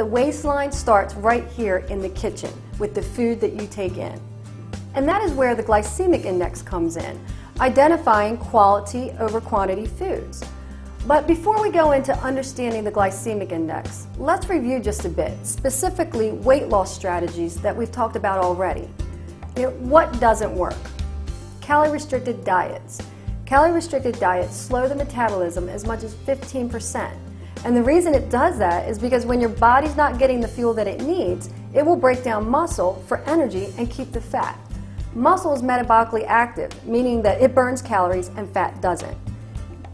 the waistline starts right here in the kitchen with the food that you take in. And that is where the glycemic index comes in, identifying quality over quantity foods. But before we go into understanding the glycemic index, let's review just a bit, specifically weight loss strategies that we've talked about already. You know, what doesn't work? Calorie restricted diets. Calorie restricted diets slow the metabolism as much as 15%. And the reason it does that is because when your body's not getting the fuel that it needs, it will break down muscle for energy and keep the fat. Muscle is metabolically active, meaning that it burns calories and fat doesn't.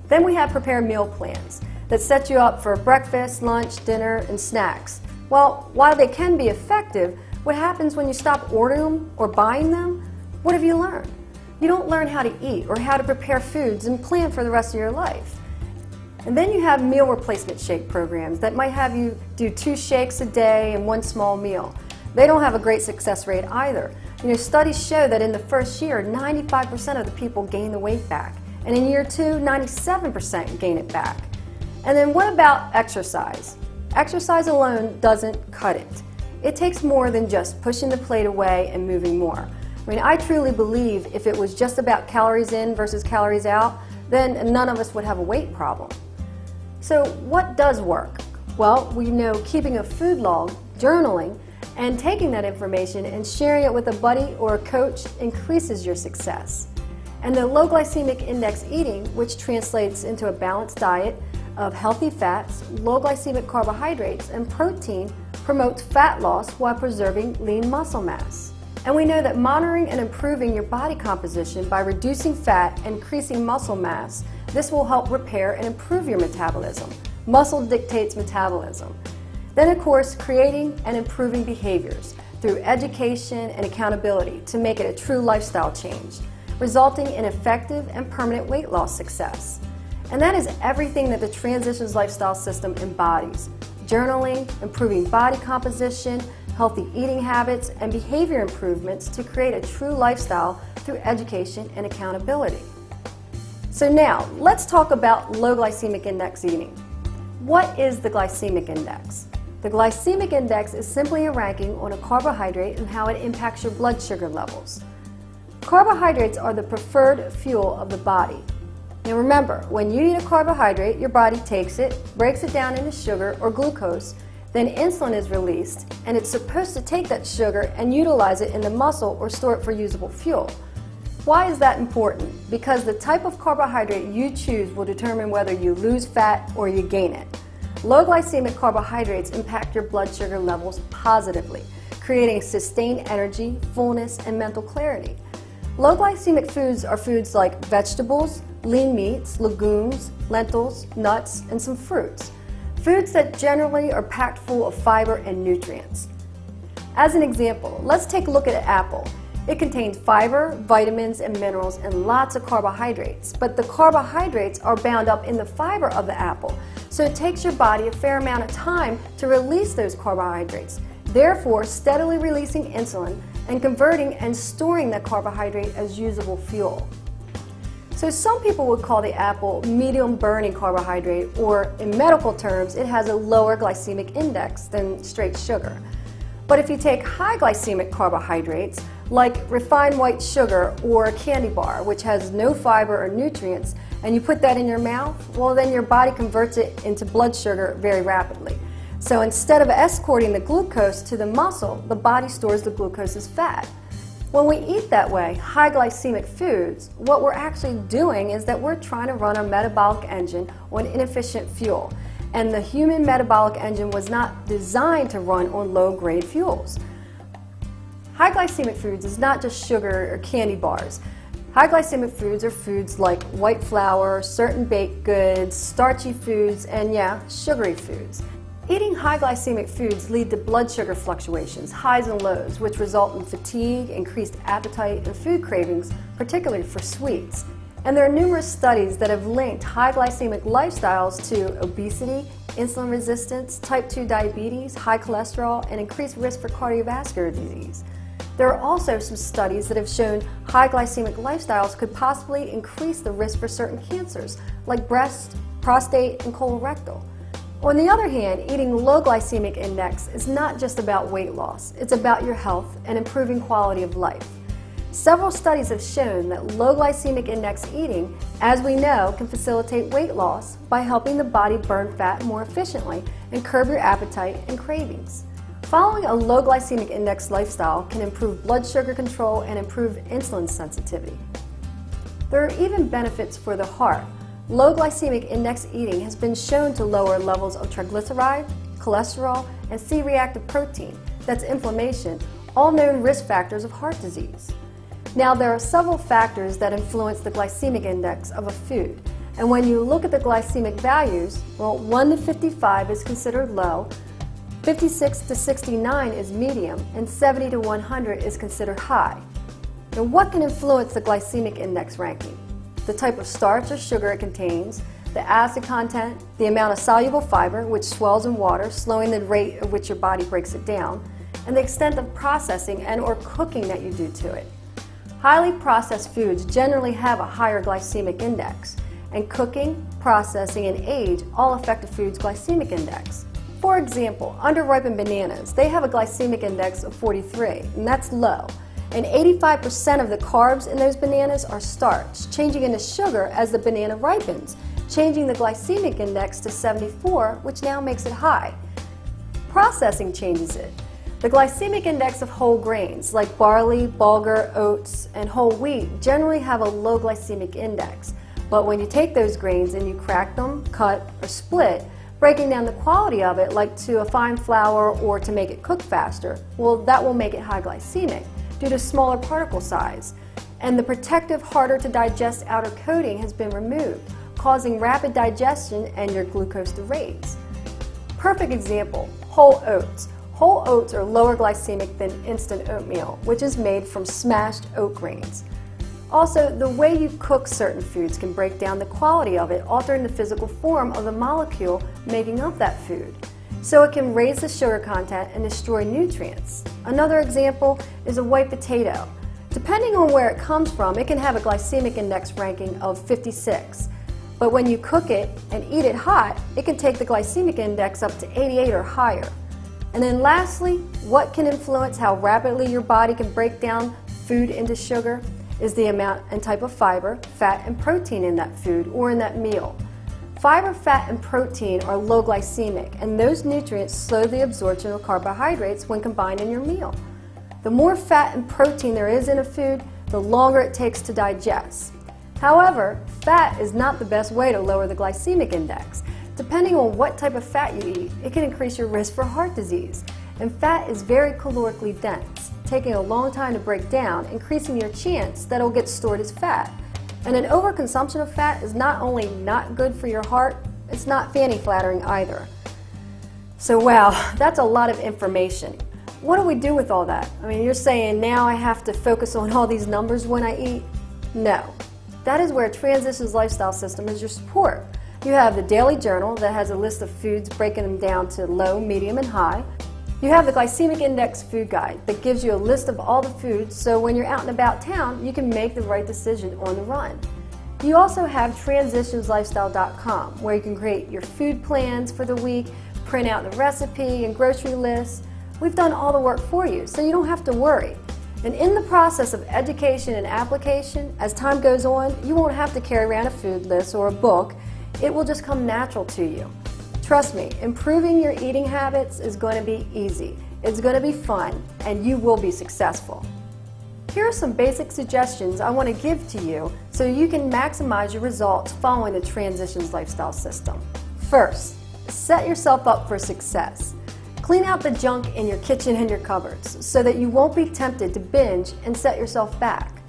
Then we have prepared meal plans that set you up for breakfast, lunch, dinner, and snacks. Well, while they can be effective, what happens when you stop ordering them or buying them? What have you learned? You don't learn how to eat or how to prepare foods and plan for the rest of your life. And then you have meal replacement shake programs that might have you do two shakes a day and one small meal. They don't have a great success rate either. You know, studies show that in the first year, 95% of the people gain the weight back. And in year two, 97% gain it back. And then what about exercise? Exercise alone doesn't cut it. It takes more than just pushing the plate away and moving more. I mean, I truly believe if it was just about calories in versus calories out, then none of us would have a weight problem. So what does work? Well, we know keeping a food log, journaling, and taking that information and sharing it with a buddy or a coach increases your success. And the low glycemic index eating, which translates into a balanced diet of healthy fats, low glycemic carbohydrates, and protein, promotes fat loss while preserving lean muscle mass. And we know that monitoring and improving your body composition by reducing fat and increasing muscle mass this will help repair and improve your metabolism. Muscle dictates metabolism. Then, of course, creating and improving behaviors through education and accountability to make it a true lifestyle change, resulting in effective and permanent weight loss success. And that is everything that the Transitions Lifestyle System embodies journaling, improving body composition, healthy eating habits, and behavior improvements to create a true lifestyle through education and accountability. So now, let's talk about low glycemic index eating. What is the glycemic index? The glycemic index is simply a ranking on a carbohydrate and how it impacts your blood sugar levels. Carbohydrates are the preferred fuel of the body. Now remember, when you eat a carbohydrate, your body takes it, breaks it down into sugar or glucose, then insulin is released, and it's supposed to take that sugar and utilize it in the muscle or store it for usable fuel. Why is that important? Because the type of carbohydrate you choose will determine whether you lose fat or you gain it. Low glycemic carbohydrates impact your blood sugar levels positively, creating sustained energy, fullness, and mental clarity. Low glycemic foods are foods like vegetables, lean meats, legumes, lentils, nuts, and some fruits. Foods that generally are packed full of fiber and nutrients. As an example, let's take a look at an apple. It contains fiber, vitamins, and minerals, and lots of carbohydrates. But the carbohydrates are bound up in the fiber of the apple, so it takes your body a fair amount of time to release those carbohydrates, therefore, steadily releasing insulin and converting and storing that carbohydrate as usable fuel. So some people would call the apple medium burning carbohydrate, or in medical terms, it has a lower glycemic index than straight sugar. But if you take high glycemic carbohydrates, like refined white sugar or a candy bar, which has no fiber or nutrients, and you put that in your mouth, well, then your body converts it into blood sugar very rapidly. So instead of escorting the glucose to the muscle, the body stores the glucose as fat. When we eat that way, high glycemic foods, what we're actually doing is that we're trying to run our metabolic engine on inefficient fuel. And the human metabolic engine was not designed to run on low grade fuels. High glycemic foods is not just sugar or candy bars. High glycemic foods are foods like white flour, certain baked goods, starchy foods, and yeah, sugary foods. Eating high glycemic foods lead to blood sugar fluctuations, highs and lows, which result in fatigue, increased appetite, and food cravings, particularly for sweets. And there are numerous studies that have linked high glycemic lifestyles to obesity, insulin resistance, type 2 diabetes, high cholesterol, and increased risk for cardiovascular disease. There are also some studies that have shown high glycemic lifestyles could possibly increase the risk for certain cancers, like breast, prostate, and colorectal. On the other hand, eating low glycemic index is not just about weight loss, it's about your health and improving quality of life. Several studies have shown that low glycemic index eating, as we know, can facilitate weight loss by helping the body burn fat more efficiently and curb your appetite and cravings. Following a low glycemic index lifestyle can improve blood sugar control and improve insulin sensitivity. There are even benefits for the heart. Low glycemic index eating has been shown to lower levels of triglyceride, cholesterol, and C-reactive protein, that's inflammation, all known risk factors of heart disease. Now, there are several factors that influence the glycemic index of a food. And when you look at the glycemic values, well, 1 to 55 is considered low, 56 to 69 is medium, and 70 to 100 is considered high. Now, what can influence the glycemic index ranking? The type of starch or sugar it contains, the acid content, the amount of soluble fiber, which swells in water, slowing the rate at which your body breaks it down, and the extent of processing and or cooking that you do to it. Highly processed foods generally have a higher glycemic index, and cooking, processing, and age all affect a food's glycemic index. For example, underripened bananas, they have a glycemic index of 43, and that's low. And 85% of the carbs in those bananas are starch, changing into sugar as the banana ripens, changing the glycemic index to 74, which now makes it high. Processing changes it. The glycemic index of whole grains like barley, bulgur, oats, and whole wheat generally have a low glycemic index. But when you take those grains and you crack them, cut, or split, breaking down the quality of it, like to a fine flour or to make it cook faster, well, that will make it high glycemic due to smaller particle size. And the protective, harder to digest outer coating has been removed, causing rapid digestion and your glucose to raise. Perfect example whole oats. Whole oats are lower glycemic than instant oatmeal, which is made from smashed oat grains. Also, the way you cook certain foods can break down the quality of it, altering the physical form of the molecule making up that food. So it can raise the sugar content and destroy nutrients. Another example is a white potato. Depending on where it comes from, it can have a glycemic index ranking of 56. But when you cook it and eat it hot, it can take the glycemic index up to 88 or higher. And then lastly, what can influence how rapidly your body can break down food into sugar? is the amount and type of fiber, fat, and protein in that food or in that meal. Fiber, fat, and protein are low glycemic, and those nutrients slow the absorption of carbohydrates when combined in your meal. The more fat and protein there is in a food, the longer it takes to digest. However, fat is not the best way to lower the glycemic index. Depending on what type of fat you eat, it can increase your risk for heart disease. And fat is very calorically dense taking a long time to break down, increasing your chance that it'll get stored as fat. And an overconsumption of fat is not only not good for your heart, it's not fanny flattering either. So, wow, that's a lot of information. What do we do with all that? I mean, you're saying now I have to focus on all these numbers when I eat? No. That is where Transitions Lifestyle System is your support. You have the daily journal that has a list of foods breaking them down to low, medium, and high. You have the glycemic index food guide that gives you a list of all the foods so when you're out and about town, you can make the right decision on the run. You also have transitionslifestyle.com where you can create your food plans for the week, print out the recipe and grocery lists. We've done all the work for you so you don't have to worry. And in the process of education and application, as time goes on, you won't have to carry around a food list or a book. It will just come natural to you. Trust me, improving your eating habits is going to be easy. It's going to be fun, and you will be successful. Here are some basic suggestions I want to give to you so you can maximize your results following the Transitions Lifestyle System. First, set yourself up for success. Clean out the junk in your kitchen and your cupboards so that you won't be tempted to binge and set yourself back.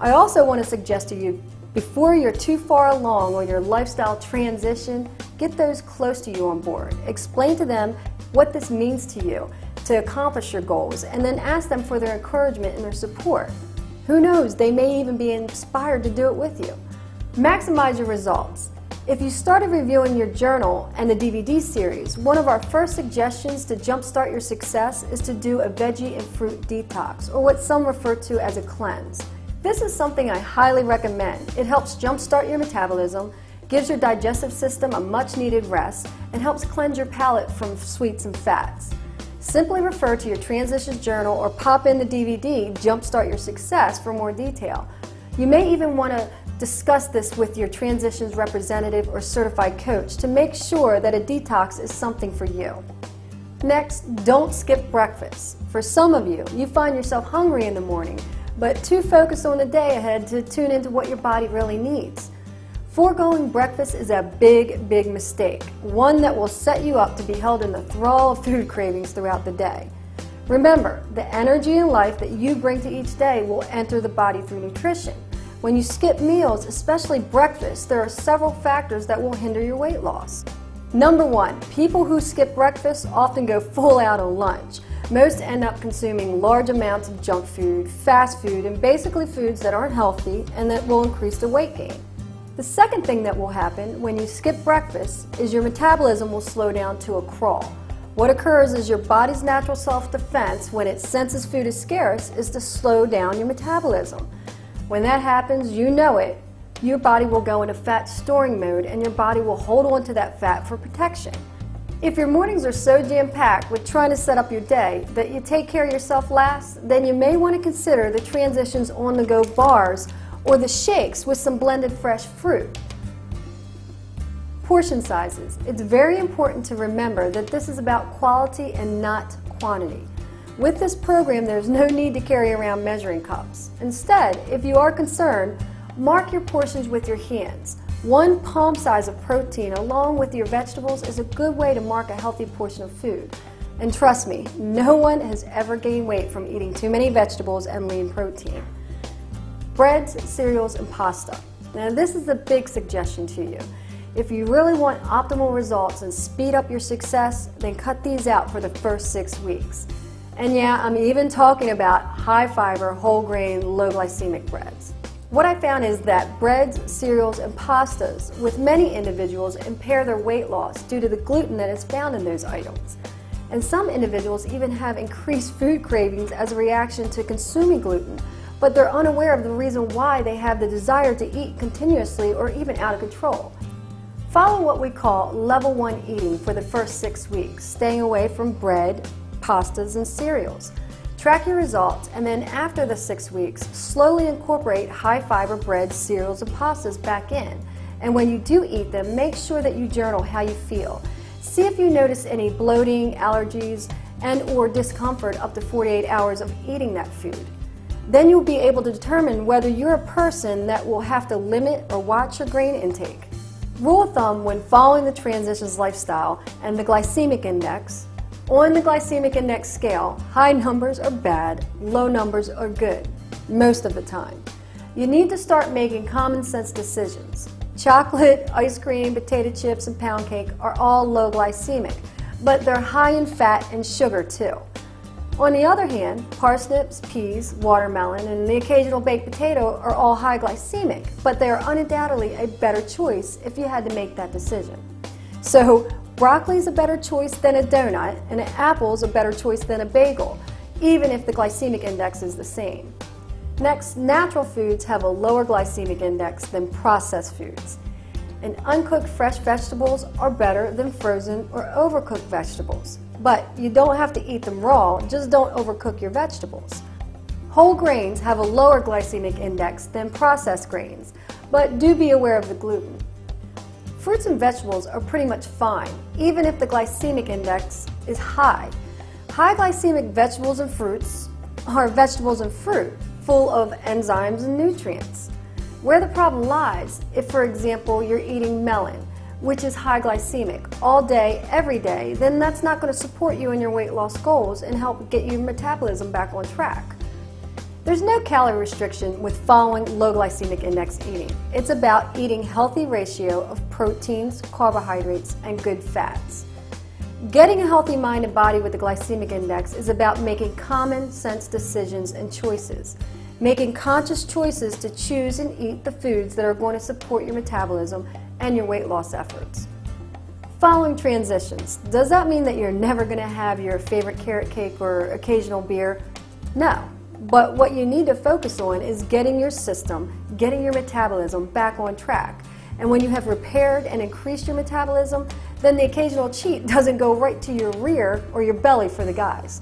I also want to suggest to you before you're too far along on your lifestyle transition, get those close to you on board. Explain to them what this means to you to accomplish your goals, and then ask them for their encouragement and their support. Who knows, they may even be inspired to do it with you. Maximize your results. If you started reviewing your journal and the DVD series, one of our first suggestions to jumpstart your success is to do a veggie and fruit detox, or what some refer to as a cleanse. This is something I highly recommend. It helps jumpstart your metabolism, gives your digestive system a much needed rest, and helps cleanse your palate from sweets and fats. Simply refer to your Transitions Journal or pop in the DVD Jumpstart Your Success for more detail. You may even want to discuss this with your transitions representative or certified coach to make sure that a detox is something for you. Next, don't skip breakfast. For some of you, you find yourself hungry in the morning, but too focused on the day ahead to tune into what your body really needs. Foregoing breakfast is a big, big mistake, one that will set you up to be held in the thrall of food cravings throughout the day. Remember, the energy and life that you bring to each day will enter the body through nutrition. When you skip meals, especially breakfast, there are several factors that will hinder your weight loss. Number one, people who skip breakfast often go full out on lunch. Most end up consuming large amounts of junk food, fast food, and basically foods that aren't healthy and that will increase the weight gain. The second thing that will happen when you skip breakfast is your metabolism will slow down to a crawl. What occurs is your body's natural self-defense when it senses food is scarce is to slow down your metabolism. When that happens, you know it, your body will go into fat storing mode and your body will hold on to that fat for protection. If your mornings are so jam-packed with trying to set up your day that you take care of yourself last, then you may want to consider the transitions on-the-go bars or the shakes with some blended fresh fruit. Portion sizes. It's very important to remember that this is about quality and not quantity. With this program, there's no need to carry around measuring cups. Instead, if you are concerned, mark your portions with your hands. One palm size of protein along with your vegetables is a good way to mark a healthy portion of food. And trust me, no one has ever gained weight from eating too many vegetables and lean protein breads, cereals, and pasta. Now this is a big suggestion to you. If you really want optimal results and speed up your success, then cut these out for the first six weeks. And yeah, I'm even talking about high fiber, whole grain, low glycemic breads. What I found is that breads, cereals, and pastas with many individuals impair their weight loss due to the gluten that is found in those items. And some individuals even have increased food cravings as a reaction to consuming gluten, but they're unaware of the reason why they have the desire to eat continuously or even out of control. Follow what we call level one eating for the first six weeks, staying away from bread, pastas, and cereals. Track your results, and then after the six weeks, slowly incorporate high fiber breads, cereals, and pastas back in. And when you do eat them, make sure that you journal how you feel. See if you notice any bloating, allergies, and or discomfort up to 48 hours of eating that food. Then you'll be able to determine whether you're a person that will have to limit or watch your grain intake. Rule of thumb when following the transitions lifestyle and the glycemic index, on the glycemic index scale, high numbers are bad, low numbers are good, most of the time. You need to start making common sense decisions. Chocolate, ice cream, potato chips, and pound cake are all low glycemic, but they're high in fat and sugar too. On the other hand, parsnips, peas, watermelon, and the occasional baked potato are all high glycemic, but they are undoubtedly a better choice if you had to make that decision. So, broccoli is a better choice than a donut, and an apple is a better choice than a bagel, even if the glycemic index is the same. Next, natural foods have a lower glycemic index than processed foods. And uncooked fresh vegetables are better than frozen or overcooked vegetables. But you don't have to eat them raw, just don't overcook your vegetables. Whole grains have a lower glycemic index than processed grains, but do be aware of the gluten. Fruits and vegetables are pretty much fine, even if the glycemic index is high. High glycemic vegetables and fruits are vegetables and fruit, full of enzymes and nutrients. Where the problem lies, if for example you're eating melon, which is high glycemic, all day, every day, then that's not going to support you in your weight loss goals and help get your metabolism back on track. There's no calorie restriction with following low glycemic index eating. It's about eating healthy ratio of proteins, carbohydrates, and good fats. Getting a healthy mind and body with a glycemic index is about making common sense decisions and choices. Making conscious choices to choose and eat the foods that are going to support your metabolism and your weight loss efforts. Following transitions, does that mean that you're never going to have your favorite carrot cake or occasional beer? No. But what you need to focus on is getting your system, getting your metabolism back on track. And when you have repaired and increased your metabolism, then the occasional cheat doesn't go right to your rear or your belly for the guys.